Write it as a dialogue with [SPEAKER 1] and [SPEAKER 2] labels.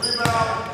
[SPEAKER 1] Rebound.